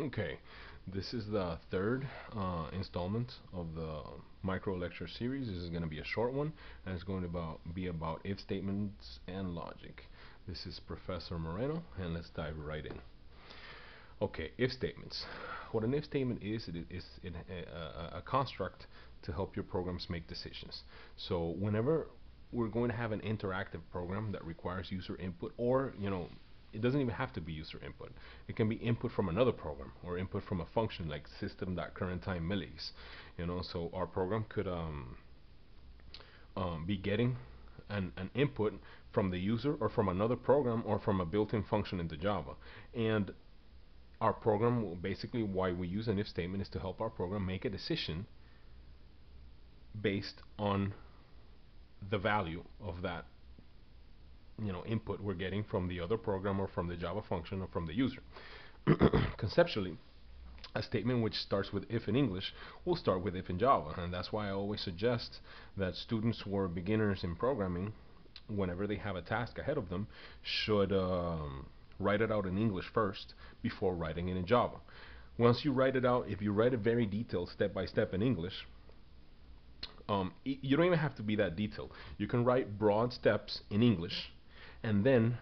Okay, this is the third uh, installment of the micro lecture series. This is going to be a short one, and it's going to about, be about if statements and logic. This is Professor Moreno, and let's dive right in. Okay, if statements. What an if statement is, it is it, uh, a construct to help your programs make decisions. So whenever we're going to have an interactive program that requires user input, or you know, it doesn't even have to be user input. It can be input from another program or input from a function like system.currentTime millis. You know, so our program could um, um, be getting an, an input from the user or from another program or from a built-in function into Java. And our program, basically why we use an if statement is to help our program make a decision based on the value of that you know input we're getting from the other program or from the Java function or from the user. Conceptually, a statement which starts with if in English will start with if in Java, and that's why I always suggest that students who are beginners in programming, whenever they have a task ahead of them, should um, write it out in English first before writing it in Java. Once you write it out, if you write it very detailed step by step in English, um, you don't even have to be that detailed. You can write broad steps in English and then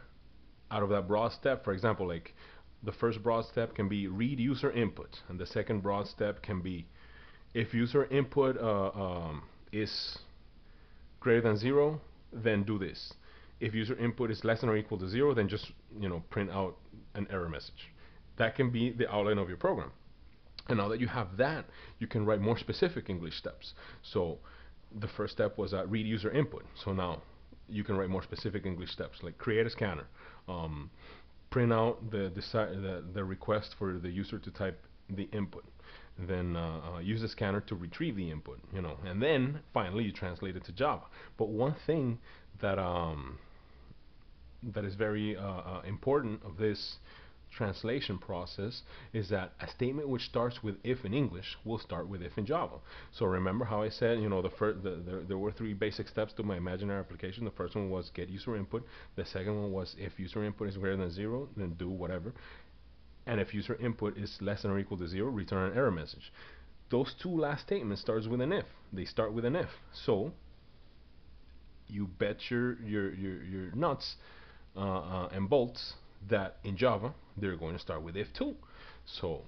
out of that broad step for example like the first broad step can be read user input and the second broad step can be if user input uh, um, is greater than zero then do this. If user input is less than or equal to zero then just you know print out an error message. That can be the outline of your program. And now that you have that you can write more specific English steps. So the first step was uh, read user input. So now you can write more specific English steps, like create a scanner, um, print out the, the, the request for the user to type the input, then uh, uh, use the scanner to retrieve the input, you know, and then finally you translate it to Java. But one thing that um, that is very uh, uh important of this translation process is that a statement which starts with if in English will start with if in Java. So remember how I said, you know, the first the, the, there were three basic steps to my imaginary application. The first one was get user input. The second one was if user input is greater than zero, then do whatever. And if user input is less than or equal to zero, return an error message. Those two last statements starts with an if. They start with an if. So you bet your your your, your nuts uh, uh, and bolts that in Java they're going to start with if2. So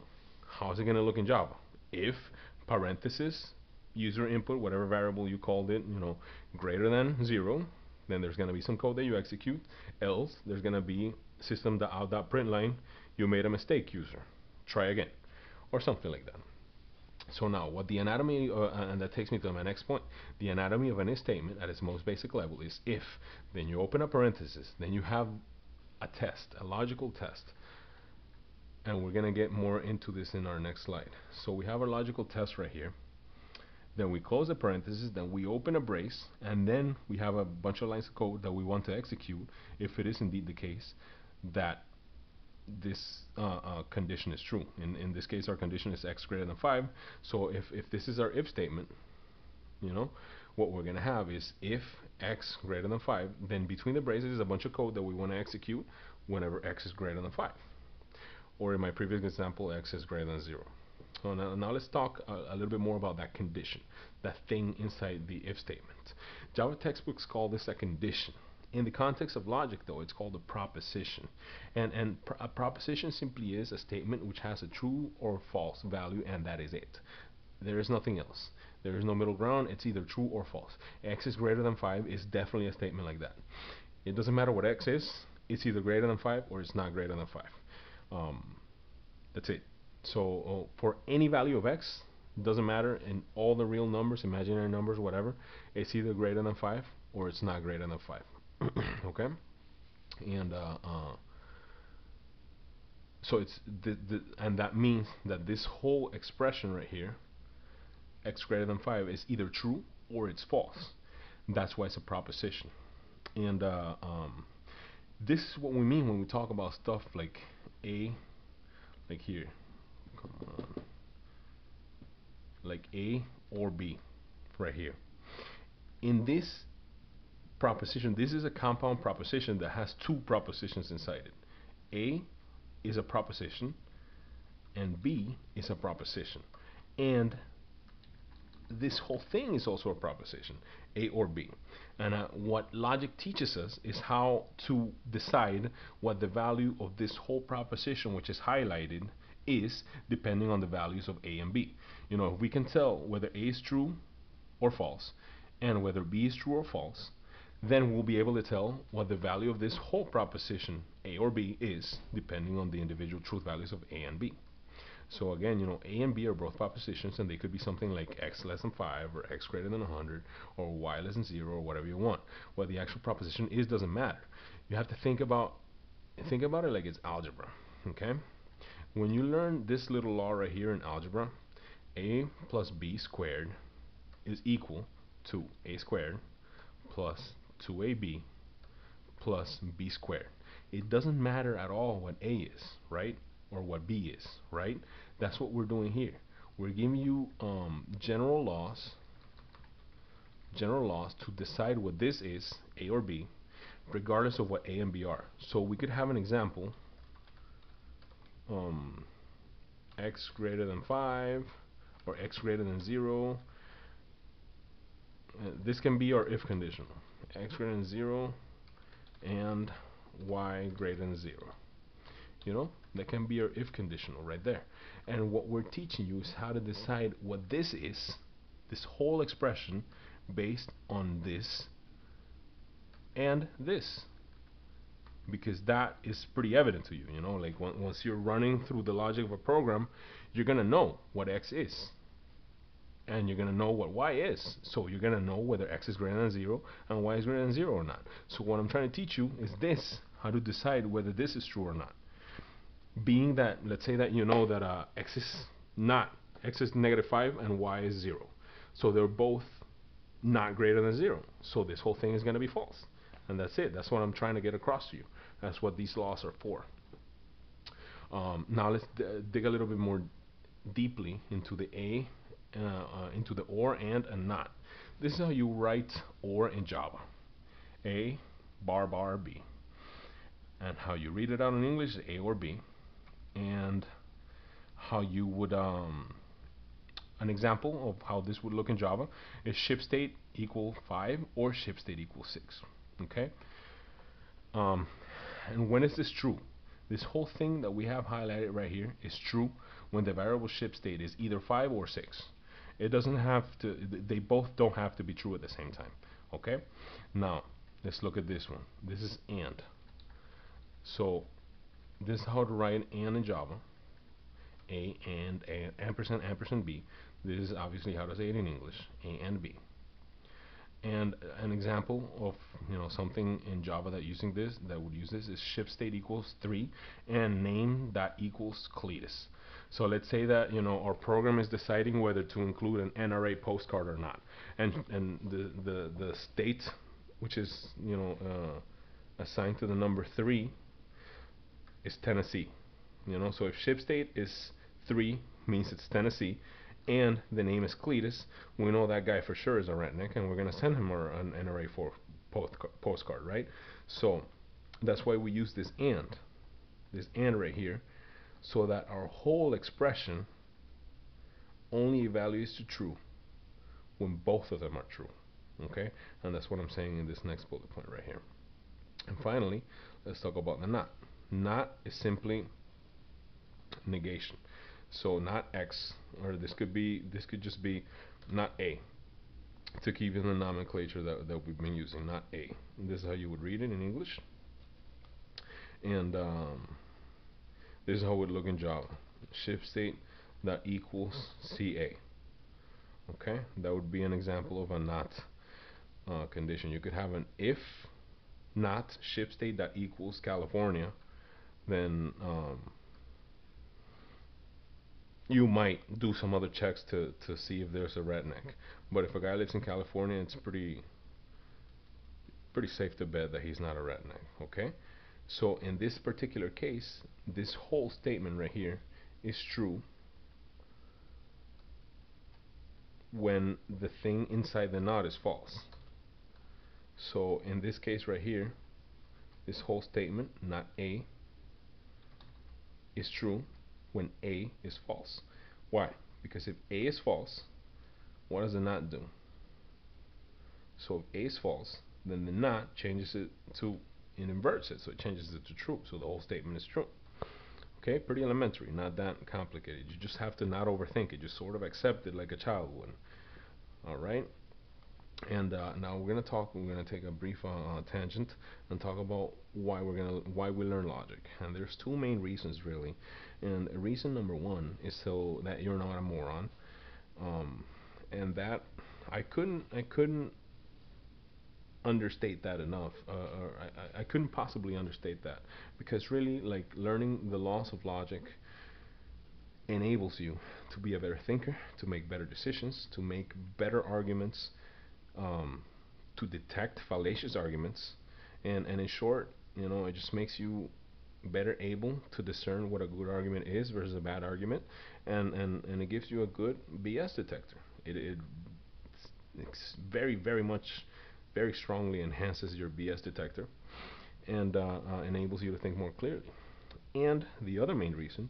how's it going to look in Java? If parenthesis user input, whatever variable you called it, you know, greater than zero, then there's going to be some code that you execute. Else there's going to be system.out.println, you made a mistake, user. Try again, or something like that. So now, what the anatomy, uh, and that takes me to my next point, the anatomy of any statement at its most basic level is if, then you open a parenthesis, then you have a test, a logical test. And we're going to get more into this in our next slide. So we have our logical test right here. Then we close the parenthesis, then we open a brace, and then we have a bunch of lines of code that we want to execute if it is indeed the case that this uh, uh, condition is true. In, in this case, our condition is x greater than 5. So if, if this is our if statement, you know, what we're going to have is if x greater than 5, then between the braces is a bunch of code that we want to execute whenever x is greater than 5. Or in my previous example, x is greater than 0. So now, now let's talk a, a, little bit more about that condition, that thing inside the if statement. Java textbooks call this a condition. In the context of logic, though, it's called a proposition. And, and pr a proposition simply is a statement which has a true or false value, and that is it. There is nothing else. There is no middle ground. It's either true or false. X is greater than 5 is definitely a statement like that. It doesn't matter what X is. It's either greater than 5 or it's not greater than 5. Um, that's it. So uh, for any value of X, doesn't matter in all the real numbers, imaginary numbers, whatever, it's either greater than 5 or it's not greater than 5. okay? And uh, uh, so it's the, the and that means that this whole expression right here x greater than 5 is either true or it's false. That's why it's a proposition. And uh, um, this is what we mean when we talk about stuff like A, like here, like A or B, right here. In this proposition, this is a compound proposition that has two propositions inside it. A is a proposition and B is a proposition. And this whole thing is also a proposition, A or B. And uh, what logic teaches us is how to decide what the value of this whole proposition, which is highlighted, is depending on the values of A and B. You know, if we can tell whether A is true or false, and whether B is true or false, then we'll be able to tell what the value of this whole proposition, A or B, is depending on the individual truth values of A and B. So again, you know, A and B are both propositions, and they could be something like x less than 5, or x greater than 100, or y less than 0, or whatever you want. What the actual proposition is doesn't matter. You have to think about think about it like it's algebra, okay? When you learn this little law right here in algebra, a plus b squared is equal to a squared plus 2ab plus b squared. It doesn't matter at all what a is, right? Or what b is, right? That's what we're doing here. We're giving you um, general laws, general laws to decide what this is, A or B, regardless of what A and B are. So we could have an example, um, x greater than 5, or x greater than 0. Uh, this can be our if conditional. x greater than 0 and y greater than 0. You know, that can be our if conditional right there. And what we're teaching you is how to decide what this is, this whole expression, based on this and this. Because that is pretty evident to you, you know, like once you're running through the logic of a program, you're going to know what x is. And you're going to know what y is. So you're going to know whether x is greater than 0 and y is greater than 0 or not. So what I'm trying to teach you is this, how to decide whether this is true or not being that let's say that you know that uh, x is not x is negative 5 and y is 0 so they're both not greater than 0 so this whole thing is going to be false. And that's it. That's what I'm trying to get across to you. That's what these laws are for. Um, now let's dig a little bit more deeply into the a uh, uh, into the or and and not. This is how you write or in Java. A bar bar b. And how you read it out in English is a or b and how you would um, an example of how this would look in Java is ship state equal 5 or ship state equal 6 okay? Um, and when is this true? This whole thing that we have highlighted right here is true when the variable ship state is either 5 or 6 it doesn't have to they both don't have to be true at the same time okay? Now let's look at this one. This is and. So this is how to write and in Java. A and A ampersand ampersand B. This is obviously how to say it in English. A and B. And an example of you know something in Java that using this that would use this is ship state equals three and name that equals Cletus. So let's say that you know our program is deciding whether to include an NRA postcard or not, and and the the the state, which is you know uh, assigned to the number three, is Tennessee. You know, so if ship state is three, means it's Tennessee, and the name is Cletus, we know that guy for sure is a redneck, and we're gonna send him our, an NRA for post postcard, right? So that's why we use this and, this and right here, so that our whole expression only evaluates to true when both of them are true. Okay, and that's what I'm saying in this next bullet point right here. And finally, let's talk about the not not is simply negation. So not x or this could be this could just be not a. To keep in the nomenclature that, that we've been using not a. This is how you would read it in English. And um, this is how it would look in Java. Ship state that equals CA okay? That would be an example of a not uh, condition. You could have an if not ship state that equals California then um, you might do some other checks to, to see if there's a redneck. But if a guy lives in California, it's pretty pretty safe to bet that he's not a redneck. Okay, so in this particular case, this whole statement right here is true when the thing inside the not is false. So in this case right here, this whole statement, not A, is true when A is false. Why? Because if A is false, what does the not do? So if A is false, then the not changes it to, it inverts it, so it changes it to true, so the whole statement is true. Okay, pretty elementary, not that complicated. You just have to not overthink it, just sort of accept it like a child would. Alright? And uh, now we're gonna talk. We're gonna take a brief uh, uh, tangent and talk about why we're gonna why we learn logic. And there's two main reasons really. And reason number one is so that you're not a moron. Um, and that I couldn't I couldn't understate that enough. Uh, or I, I couldn't possibly understate that because really like learning the laws of logic enables you to be a better thinker, to make better decisions, to make better arguments um, to detect fallacious arguments, and and in short, you know, it just makes you better able to discern what a good argument is versus a bad argument, and and and it gives you a good BS detector. It it it's very very much very strongly enhances your BS detector, and uh, uh, enables you to think more clearly. And the other main reason,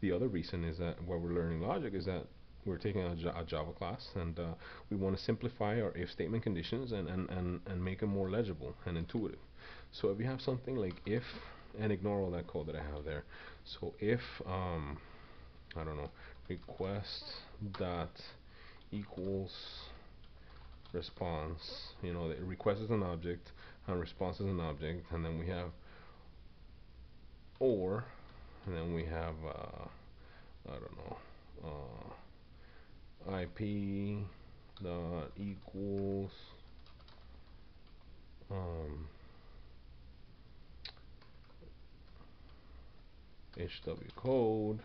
the other reason is that while we're learning logic is that we're taking a, a Java class and uh, we want to simplify our if statement conditions and, and, and, and make them more legible and intuitive. So if you have something like if, and ignore all that code that I have there. So if, um, I don't know, request dot equals response, you know, the request is an object and response is an object, and then we have or, and then we have, uh, I don't know, uh, IP dot equals um, HW code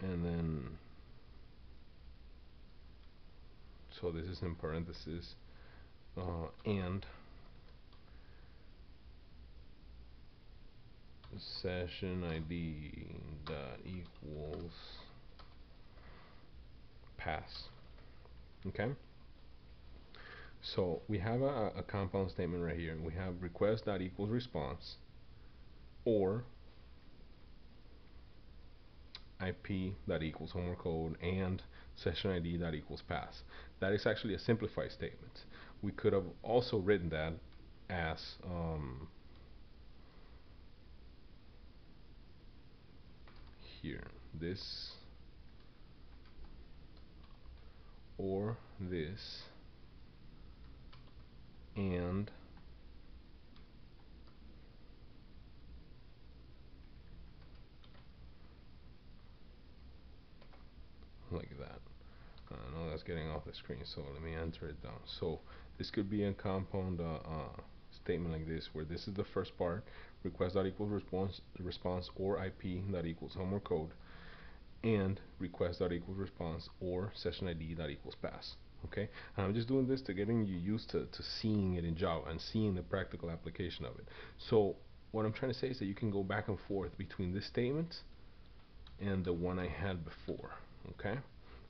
and then so this is in parentheses uh, and session ID dot equals pass. Okay? So we have a, a compound statement right here. We have request dot equals response or IP that equals homework code and session ID that equals pass. That is actually a simplified statement. We could have also written that as um, here. This or this and like that. I know that's getting off the screen, so let me enter it down. So this could be a compound uh, uh, statement like this, where this is the first part, request that equals response, response or IP that equals homework code, and request that equals response or session ID equals pass. Okay, and I'm just doing this to getting you used to, to seeing it in Java and seeing the practical application of it. So what I'm trying to say is that you can go back and forth between this statement and the one I had before. Okay,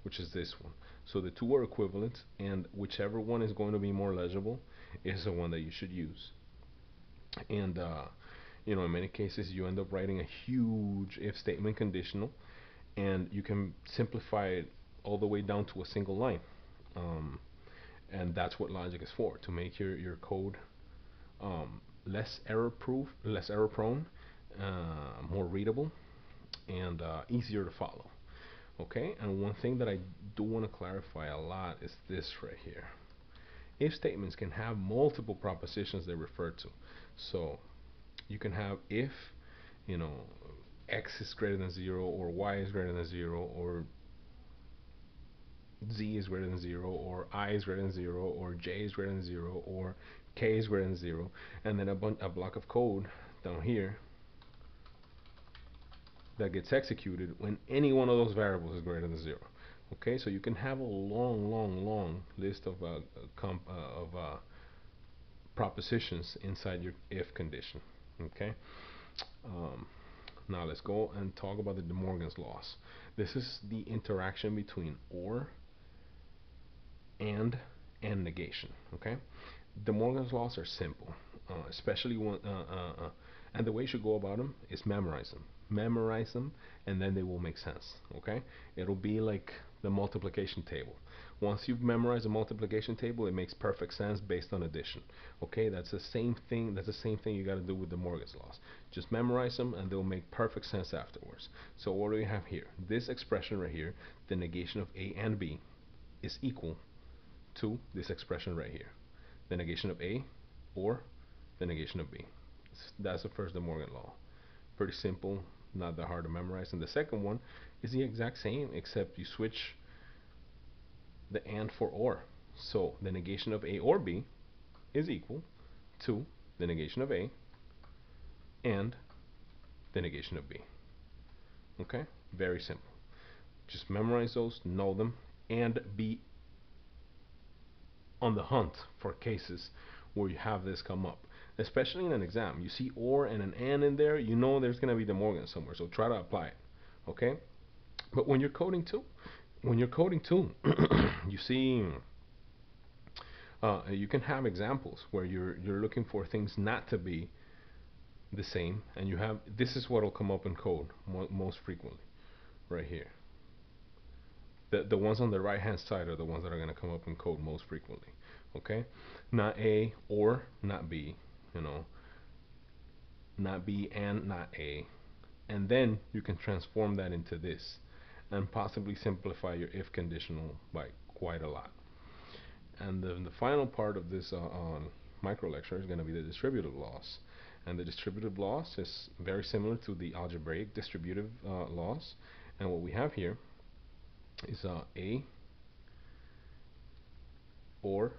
which is this one. So the two are equivalent, and whichever one is going to be more legible is the one that you should use. And uh, you know, in many cases, you end up writing a huge if statement conditional and you can simplify it all the way down to a single line. Um, and that's what logic is for, to make your, your code um, less error proof, less error prone, uh, more readable, and uh, easier to follow. Okay, and one thing that I do want to clarify a lot is this right here. If statements can have multiple propositions they refer to. So you can have if, you know, x is greater than 0 or y is greater than 0 or z is greater than 0 or i is greater than 0 or j is greater than 0 or k is greater than 0 and then a, a block of code down here that gets executed when any one of those variables is greater than 0 okay so you can have a long long long list of uh, uh, of uh, propositions inside your if condition. Okay? Um, now let's go and talk about the De Morgan's laws. This is the interaction between or and and negation. Okay, De Morgan's laws are simple, uh, especially when uh, uh, uh, and the way you should go about them is memorize them. memorize them, and then they will make sense. Okay? It'll be like the multiplication table. Once you've memorized a multiplication table, it makes perfect sense based on addition. Okay, that's the same thing. That's the same thing you got to do with De Morgan's laws. Just memorize them, and they'll make perfect sense afterwards. So what do we have here? This expression right here, the negation of a and b, is equal to this expression right here, the negation of a or the negation of b. That's the first De Morgan law. Pretty simple, not that hard to memorize. And the second one is the exact same, except you switch the and for or. So the negation of A or B is equal to the negation of A and the negation of B. Okay? Very simple. Just memorize those, know them, and be on the hunt for cases where you have this come up. Especially in an exam. You see or and an and in there, you know there's going to be De Morgan somewhere. So try to apply it. Okay? But when you're coding too, when you're coding too, you see, uh, you can have examples where you're you're looking for things not to be the same, and you have this is what will come up in code mo most frequently, right here. The the ones on the right hand side are the ones that are going to come up in code most frequently. Okay, not A or not B, you know, not B and not A, and then you can transform that into this and possibly simplify your if conditional by quite a lot. And then the final part of this uh, micro lecture is going to be the distributive laws. And the distributive laws is very similar to the algebraic distributive uh, laws. And what we have here is uh, A or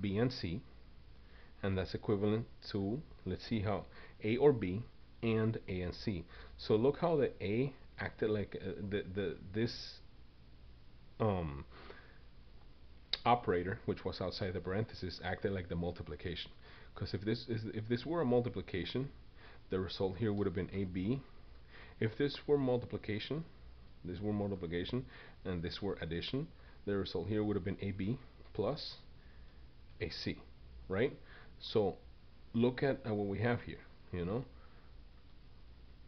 B and C. And that's equivalent to, let's see how, A or B and A and C. So look how the A acted like uh, the the this um operator, which was outside the parenthesis, acted like the multiplication. Because if this is if this were a multiplication, the result here would have been AB. If this were multiplication, this were multiplication, and this were addition, the result here would have been AB plus AC, right? So look at uh, what we have here, you know.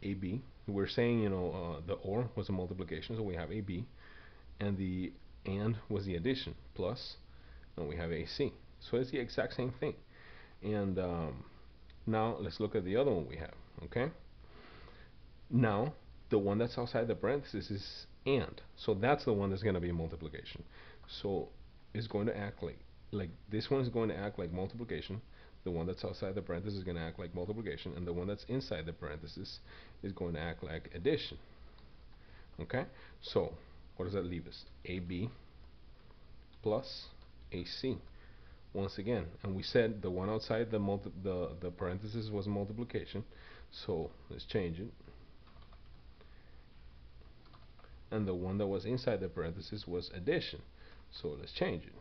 AB we're saying, you know, uh, the OR was a multiplication, so we have AB, and the AND was the addition, plus, and we have AC. So it's the exact same thing. And um, now let's look at the other one we have, okay? Now, the one that's outside the parenthesis is AND. So that's the one that's going to be a multiplication. So it's going to act like, like this one is going to act like multiplication, the one that's outside the parenthesis is going to act like multiplication, and the one that's inside the parenthesis is going to act like addition. Okay? So, what does that leave us? AB plus AC. Once again, and we said the one outside the multi the the parenthesis was multiplication. So let's change it. And the one that was inside the parenthesis was addition. So let's change it.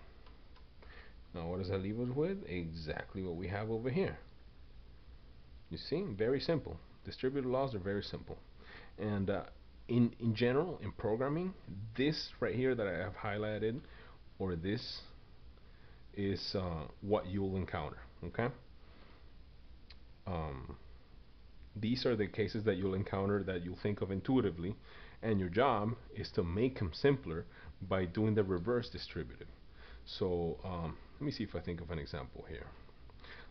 Now what does that leave us with? Exactly what we have over here. You see, very simple. Distributed laws are very simple. And uh, in, in general, in programming, this right here that I have highlighted, or this, is uh, what you'll encounter, okay? Um, these are the cases that you'll encounter that you'll think of intuitively, and your job is to make them simpler by doing the reverse distributive. So um, let me see if I think of an example here.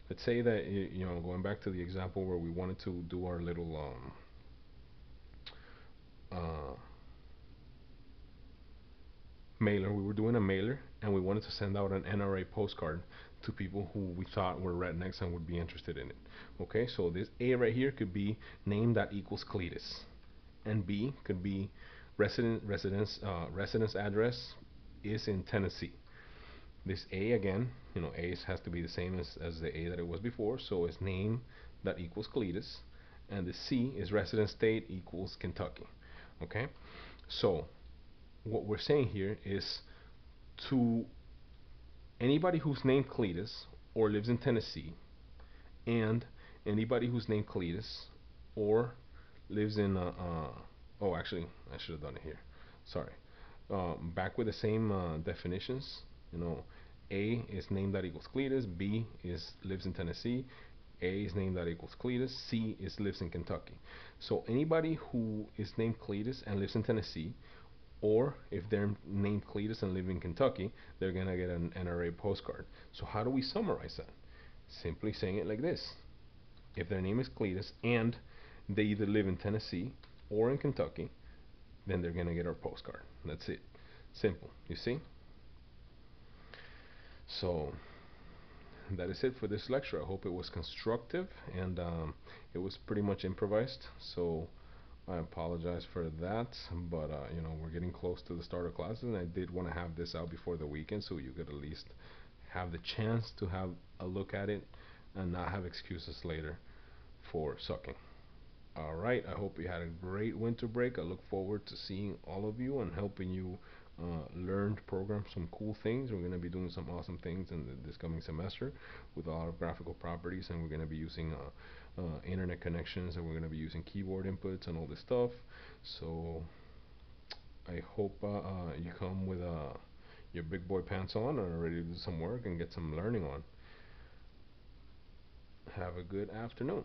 Let's say that, you know, going back to the example where we wanted to do our little um, uh, mailer. We were doing a mailer and we wanted to send out an NRA postcard to people who we thought were rednecks and would be interested in it. Okay, so this A right here could be name that equals Cletus, and B could be resident residence uh, residence address is in Tennessee this A again, you know, A has to be the same as, as the A that it was before, so it's name that equals Cletus, and the C is resident state equals Kentucky. Okay, so what we're saying here is to anybody who's named Cletus or lives in Tennessee, and anybody who's named Cletus or lives in, uh, uh, oh, actually, I should have done it here. Sorry. Um, back with the same uh, definitions, you know, A is name that equals Cletus, B is lives in Tennessee, A is named that equals Cletus. C is lives in Kentucky. So anybody who is named Cletus and lives in Tennessee, or if they're named Cletus and live in Kentucky, they're gonna get an NRA postcard. So how do we summarize that? Simply saying it like this: If their name is Cletus and they either live in Tennessee or in Kentucky, then they're gonna get our postcard. That's it. Simple. You see? So that is it for this lecture. I hope it was constructive and um, it was pretty much improvised. So I apologize for that, but uh, you know we're getting close to the start of classes, and I did want to have this out before the weekend so you could at least have the chance to have a look at it and not have excuses later for sucking. All right, I hope you had a great winter break. I look forward to seeing all of you and helping you uh, learn program some cool things. We're going to be doing some awesome things in the, this coming semester with a lot of graphical properties, and we're going to be using uh, uh, internet connections, and we're going to be using keyboard inputs and all this stuff. So I hope uh, you come with your big boy pants on and are ready to do some work and get some learning on. Have a good afternoon.